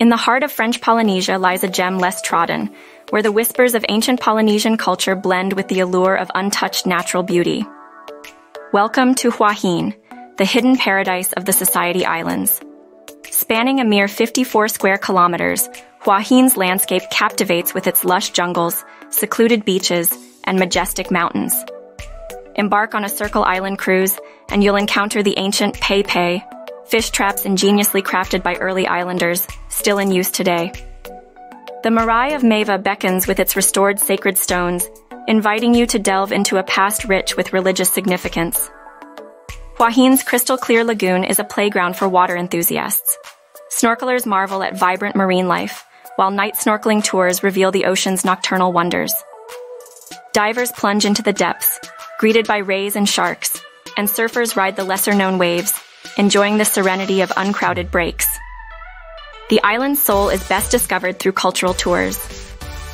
In the heart of French Polynesia lies a gem less trodden, where the whispers of ancient Polynesian culture blend with the allure of untouched natural beauty. Welcome to Huahine, the hidden paradise of the Society Islands. Spanning a mere 54 square kilometers, Huahine's landscape captivates with its lush jungles, secluded beaches, and majestic mountains. Embark on a Circle Island cruise, and you'll encounter the ancient Pei Pei, fish traps ingeniously crafted by early islanders, still in use today. The Marae of Maeva beckons with its restored sacred stones, inviting you to delve into a past rich with religious significance. Huahine's crystal clear lagoon is a playground for water enthusiasts. Snorkelers marvel at vibrant marine life, while night snorkeling tours reveal the ocean's nocturnal wonders. Divers plunge into the depths, greeted by rays and sharks, and surfers ride the lesser known waves, enjoying the serenity of uncrowded breaks. The island's soul is best discovered through cultural tours.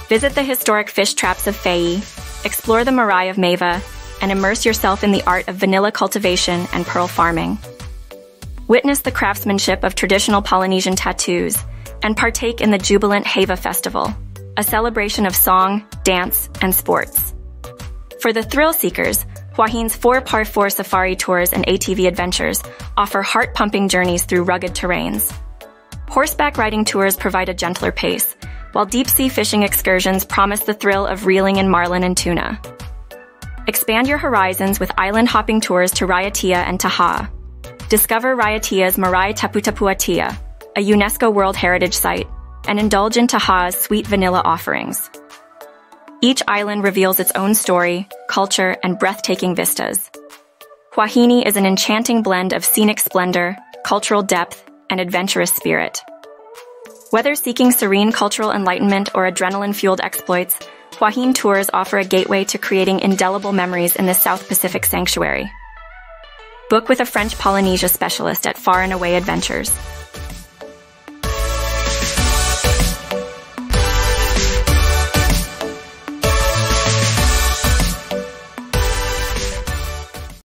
Visit the historic fish traps of Fei, explore the Marae of Maeva, and immerse yourself in the art of vanilla cultivation and pearl farming. Witness the craftsmanship of traditional Polynesian tattoos and partake in the jubilant Heiva Festival, a celebration of song, dance, and sports. For the thrill seekers, Huahine's four par four safari tours and ATV adventures offer heart pumping journeys through rugged terrains. Horseback riding tours provide a gentler pace, while deep sea fishing excursions promise the thrill of reeling in marlin and tuna. Expand your horizons with island hopping tours to Raiatea and Taha'a. Discover Raiatea's Marae Taputapuatea, a UNESCO World Heritage Site, and indulge in Taha's sweet vanilla offerings. Each island reveals its own story, culture, and breathtaking vistas. Huahine is an enchanting blend of scenic splendor, cultural depth, and adventurous spirit. Whether seeking serene cultural enlightenment or adrenaline-fueled exploits, Hua tours offer a gateway to creating indelible memories in the South Pacific sanctuary. Book with a French Polynesia specialist at Far and Away Adventures.